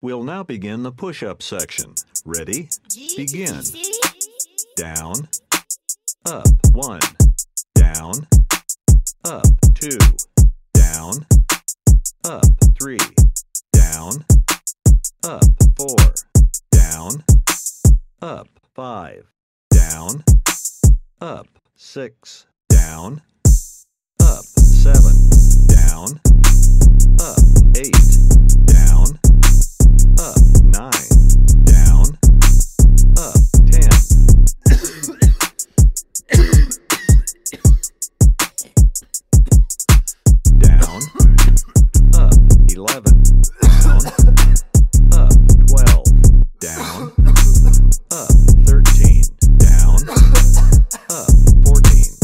We'll now begin the push-up section. Ready? Begin. Down, up, one, down, up, two, down, up, three, down, up, four, down, up, five, down, up, six, down, down, up 12, down, up 13, down, up 14.